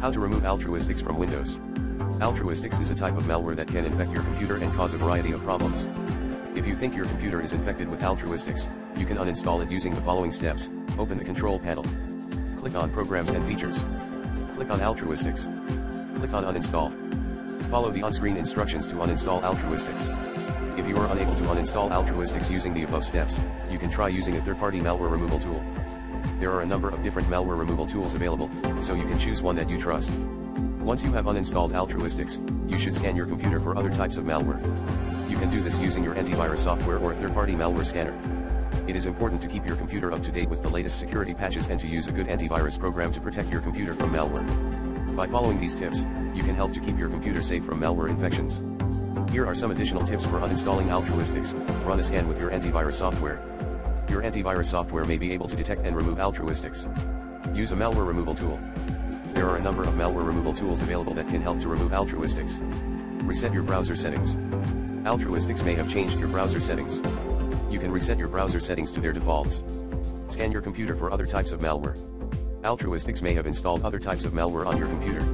How to remove Altruistics from Windows. Altruistics is a type of malware that can infect your computer and cause a variety of problems. If you think your computer is infected with Altruistics, you can uninstall it using the following steps. Open the control panel. Click on Programs and Features. Click on Altruistics. Click on Uninstall. Follow the on-screen instructions to uninstall Altruistics. If you are unable to uninstall Altruistics using the above steps, you can try using a third-party malware removal tool. There are a number of different malware removal tools available, so you can choose one that you trust. Once you have uninstalled Altruistics, you should scan your computer for other types of malware. You can do this using your antivirus software or a third-party malware scanner. It is important to keep your computer up to date with the latest security patches and to use a good antivirus program to protect your computer from malware. By following these tips, you can help to keep your computer safe from malware infections. Here are some additional tips for uninstalling Altruistics. Run a scan with your antivirus software. Your antivirus software may be able to detect and remove Altruistics. Use a malware removal tool. There are a number of malware removal tools available that can help to remove Altruistics. Reset your browser settings. Altruistics may have changed your browser settings. You can reset your browser settings to their defaults. Scan your computer for other types of malware. Altruistics may have installed other types of malware on your computer.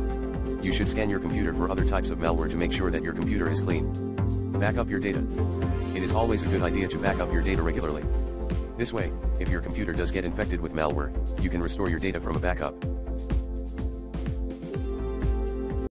You should scan your computer for other types of malware to make sure that your computer is clean. Back up your data. It is always a good idea to back up your data regularly. This way, if your computer does get infected with malware, you can restore your data from a backup.